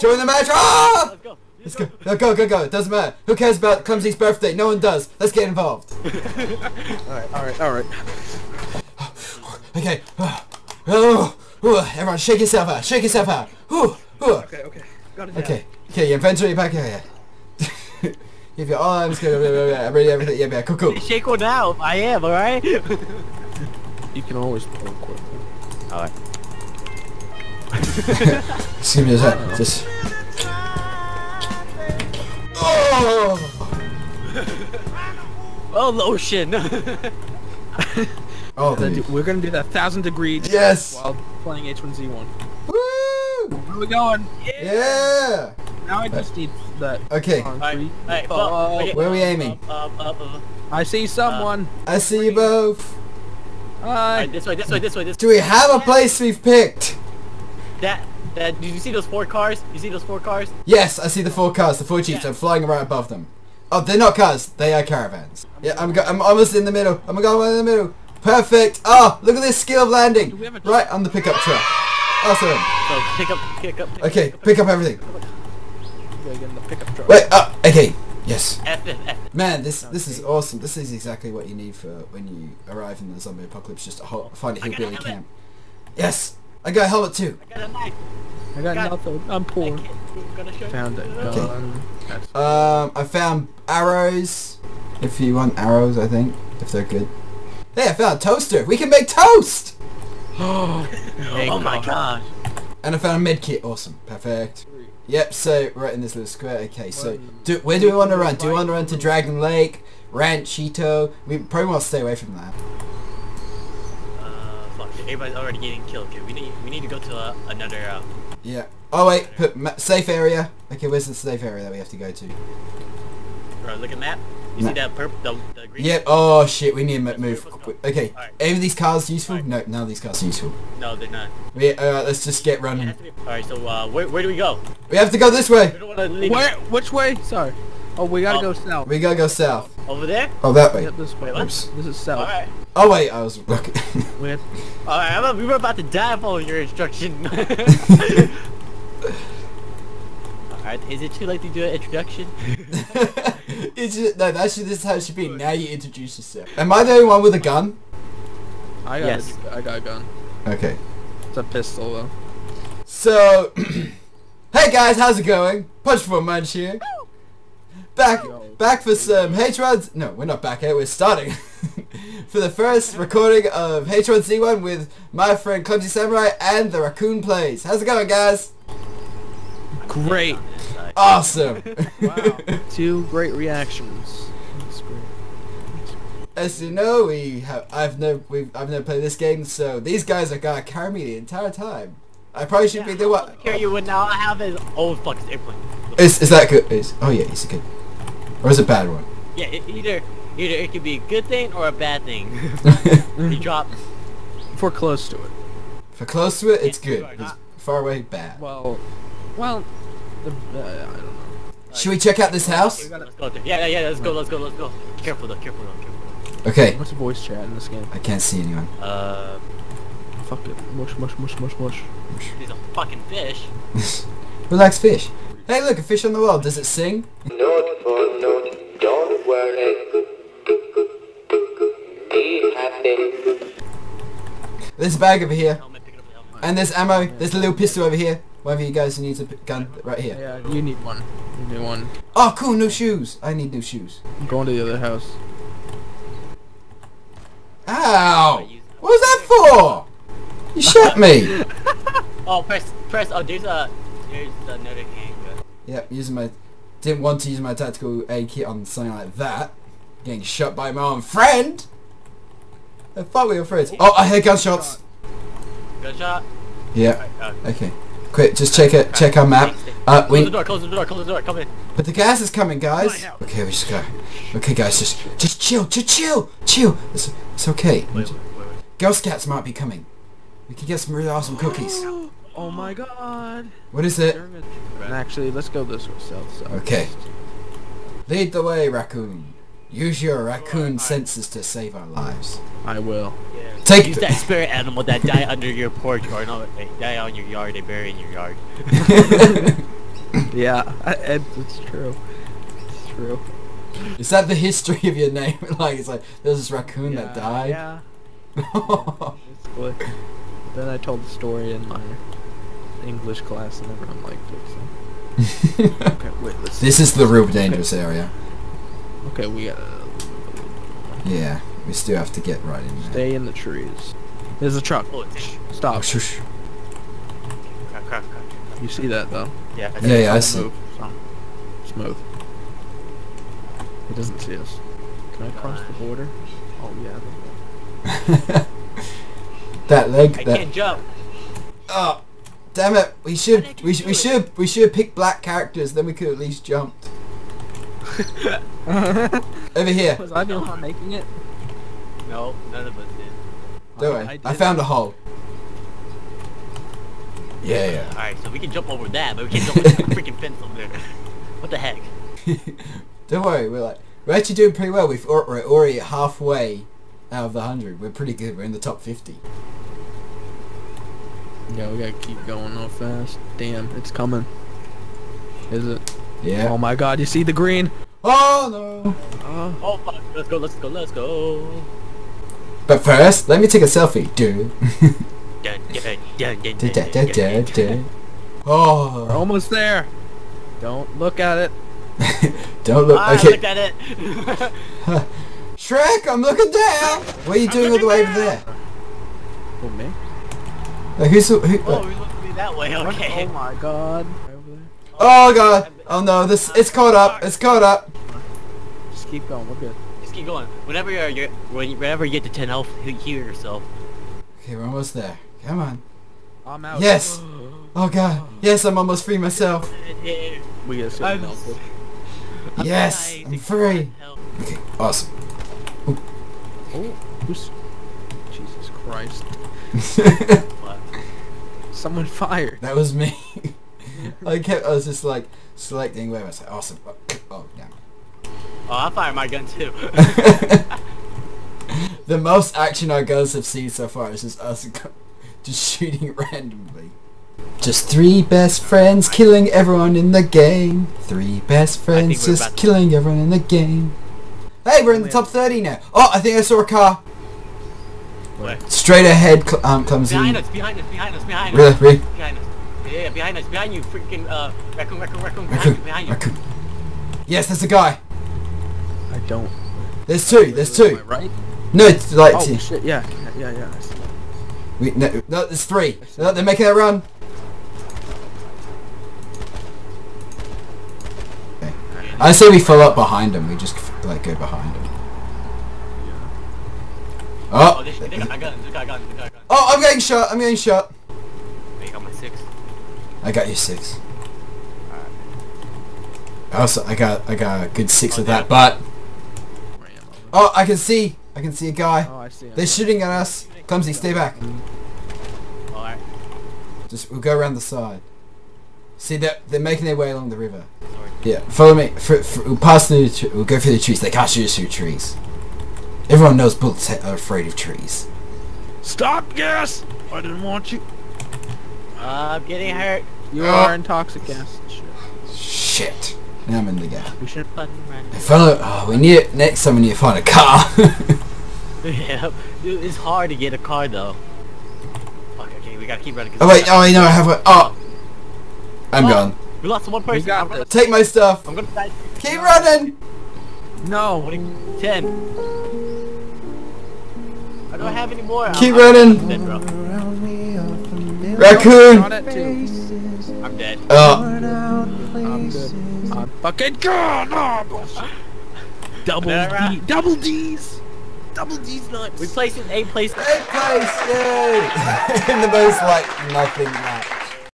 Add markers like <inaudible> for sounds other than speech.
Join the match! Ah! Let's go. Let's go. No, go, go, go. It doesn't matter. Who cares about Clumsy's birthday? No one does. Let's get involved. <laughs> Alright, alright, alright. <sighs> Okay. <sighs> Oh, oh, everyone shake yourself out. Shake yourself out. Ooh, ooh. Okay, okay. Got it down. Okay. Okay, your inventory back here. Yeah. <laughs> Give your arms. Good. I'm ready. Everything. Yeah, yeah. Cool, cool. Shake one out. I am, alright? <laughs> You can always pull quick. alright. Just give me a sec. Just. Oh! <laughs> Oh, lotion. Oh, Then do- We're gonna do that thousand degree Yes! while playing H1Z1. Woo! Where are we going? Yeah! Now I just need that. Okay. Alright, concrete. alright, Oh, well, okay, Where are we aiming? Up, up, up, up. I see someone. I see you both. Hi. Alright, this way, this way, this way, this Do we have a place we've picked? That, that, did you see those four cars? You see those four cars? Yes, I see the four cars, the four jeeps. I'm flying right above them. Oh, they're not cars. They are caravans. Yeah, I'm go I'm almost in the middle. I'm going in the middle. Perfect. Oh, look at this skill of landing. Do we have Right on the pickup truck. Ah, awesome. So, pick up, pick up, pick Okay, up, pick up everything. Get in the pickup truck. Wait. Oh, okay. Yes. Man, this this is awesome. This is exactly what you need for when you arrive in the zombie apocalypse. Just a ho- find a I got a hillbilly camp. Yes. I got a helmet too. I got a knife. I got God. nothing. I'm poor. I'm gonna show you. Found a gun. That's Um, I found arrows. If you want arrows, I think if they're good. Hey, I found a toaster. We can make toast. <gasps> Oh my god. And I found a med kit. Awesome. Perfect. Yep. So right in this little square. Okay. So do, where do we want to run? Do we want to run to Dragon Lake, Ranchito? We probably want to stay away from that. Uh, fuck. Everybody's already getting killed. Okay, we need, we need to go to uh, another, uh, Yeah. Oh wait. Put ma- safe area. Okay. Where's the safe area that we have to go to? bro, look at map. You Map. see that purple, the, the green? Yep. Oh shit. We need to move. Quick. Okay. Alright. Any of these cars useful? Alright. No. None of these cars are useful. No, they're not. We, All right, let's just get running. has be- Alright, so, uh, where, where do we go? We have to go this way. We don't leave Where? Which way? Sorry. Oh, we gotta Oh. go south. We gotta go south. Over there? Oh, that way. Yep, this way. Wait, what? Oops. This is south. Alright. Oh wait, I was looking. <laughs> We Alright, I'm we were about to die following your instruction. <laughs> Alright, is it too late to do an introduction? <laughs> it's just, no, that's just, this is how it should be. Now you introduce yourself. Am I the only one with a gun? I got. Yes. A, I got a gun. Okay. It's a pistol though. So, <clears throat> hey guys, how's it going? Punch for Munch here. Back, Yo. Back for some H1s. No, we're not back yet. We're starting <laughs> for the first recording of H1Z1 with my friend Clumsy Samurai and the Raccoon Plays. How's it going, guys? Great. Awesome. Wow. <laughs> Two great reactions. That's great. As you know, we have I've never we've I've never played this game, so these guys are gonna carry me the entire time. I probably should be the one. Carry you when now I have is oh fuck this airplane. Is is that good? Is oh yeah, it's a good, or is it a bad one? Yeah, it, either either it could be a good thing or a bad thing. <laughs> you drop. If we're close to it. For close to it, it's good. are It's far away, bad. Well, well, the, uh, I don't know. Should we check out this house? Let's go there. Yeah, yeah, yeah. Let's go. Let's go. Let's go. Careful though. Careful though. Careful. Okay, What's the voice chat in this game? I can't see anyone. Uh, Fuck it. Mush, mush, mush, mush, mush. he's a fucking fish. <laughs> Relax, fish. Hey, look, a fish on the wall. Does it sing? Note for note, don't worry. Be happy. There's a bag over here, Helmet, pick it up the helmet. and this ammo. There's a little pistol over here. One of you guys needs a p- gun right here. Yeah, you need one. You need one. Oh, cool, new shoes. I need new shoes. I'm going to the other house. Ow! What was that for? You shot me. <laughs> Oh, press, press. Oh, there's a, there's another handgun. Yep, using my didn't want to use my tactical A kit on something like that. Getting shot by my own friend. I thought we were friends. Oh, I hear gunshots. Gunshot. Yeah. Okay. Quick, just check it. Check our map. Uh, Close we. the door. Close the door. Close the door. Come in. But the gas is coming, guys. Okay, we just go. Okay, guys, just just chill, just chill, chill. It's, it's okay. Wait, wait, wait, wait. Girl Scouts might be coming. We could get some really awesome cookies. Oh my god. What is it? Actually, let's go this way, south. south. Okay. Lead the way, raccoon. Use your raccoon senses to save our lives. I will. Yeah. Take Use that spirit animal that die under your porch or no, wait, eh, die on your yard. They bury in your yard. <laughs> Yeah, it's true. It's true. Is that the history of your name? <laughs> like it's like there's this raccoon that died. Yeah. <laughs> Basically. Then I told the story in my English class, and everyone liked it. So. <laughs> Okay, wait. Let's. this is the real dangerous area. Okay, we gotta uh, Yeah, we still have to get right in there. stay in the trees. There's a truck. Oh, it's Oh, Stop. shush. You see that though? Yeah. I Yeah, yeah, I Don't see. move, so. Smooth. He doesn't see us. Can I cross the border? Oh yeah. <laughs> that leg. I that. can't jump. Oh, damn it! We should. We, sh- we should. We should pick black characters. Then we could at least jump. <laughs> Over here. Was I the one making it? No, none of us did. Don't I- worry. I I, found a hole. Yeah, yeah. Alright, so we can jump over that, but we can't <laughs> jump over the freaking fence over there. What the heck? <laughs> Don't worry. We're like we're actually doing pretty well. We've we're already halfway out of the hundred. We're pretty good. We're in the top fifty. Yeah, we gotta keep going no fast. Damn, it's coming. Is it? Yeah. Oh my god, you see the green? Oh no. Oh. Oh fuck, let's go, let's go, let's go. But first, let me take a selfie, dude. Da. We're Oh. almost there. Don't look at it. <laughs> Don't look. Ah, I looked at it. <laughs> Shrek, I'm looking down. What are you doing all the way over there? Uh, oh me? Like, who's who? oh, we're supposed to be that way, Okay. Oh my god. Over there. Oh god. Oh no. This. It's caught up. It's caught up. Just keep going. We're good. Just keep going. Whenever you're, you're whenever you get to 10 health, he- heal yourself. Okay, we're almost there. Come on. I'm out. Yes. <gasps> Oh god. Yes, I'm almost free myself. <laughs> We gotta see I'm- what else. Yes, I'm free. Okay, awesome. Oh, who's... Jesus Christ. <laughs> What? Someone fired. that was me. <laughs> I kept. I was just like selecting where I was like, awesome. Oh, <laughs> oh yeah. Oh, I fired my gun too. <laughs> the most action our girls have seen so far is just us just shooting randomly. Just three best friends killing everyone in the game. Three best friends just killing everyone in the game. Hey, we're in the top 30 now. Oh, I think I saw a car. Where? Straight ahead, cl- um, clumsy. Behind us, behind us, behind us, behind us. Really, really? Behind us. Yeah, yeah, behind us, behind you, freaking, uh, raccoon, raccoon, raccoon, behind you, behind you. raccoon. Yes, there's a guy. I don't. There's two. There's two. right? No, it's like Oh two. shit, yeah. Yeah, yeah. I see. We, no, no, there's three. No, they're making a run. Okay. I say we follow up behind them. We just like go behind them. Oh, Oh, this, they got guns, they got guns, they got guns. oh! I'm getting shot. I'm getting shot. Oh, hey, got my six. I got you six. I Also, I got I got a good six Oh, of that. But Where am I? oh, I can see. I can see a guy. Oh, I see. him. They're shooting at us. Clumsy, stay back. Alright, Just we'll go around the side. See that they're making their way along the river. sorry. Yeah, follow me. Fr fr we'll pass through. The tr- we'll go through the trees. They can't shoot us through trees. Everyone knows bullets are afraid of trees. Stop! Yes! I didn't want you. Uh, I'm getting hurt. You Oh. are intoxic acid. Shit. Shit. Now I'm in the gap. We should. Fun run. Follow. Oh, we need it. Next time we need to find a car. <laughs> yeah, it's hard to get a car though. Fuck, okay, we gotta keep running. oh wait. got- Oh, I know. I have a. Oh. I'm Oh, gone. We lost one person. got I'm gonna, this. Take my stuff. I'm gonna die. Keep running. No. 20, 10. I don't have any more. Keep I'm, running. Dead. Raccoon. Shot at too. I'm dead. Oh. I'm good. I'm fucking gone. Oh. Double uh, D. Double D's. Double D's nuts. We placed in A place. A place. Yay. <laughs> in the most like nothing match.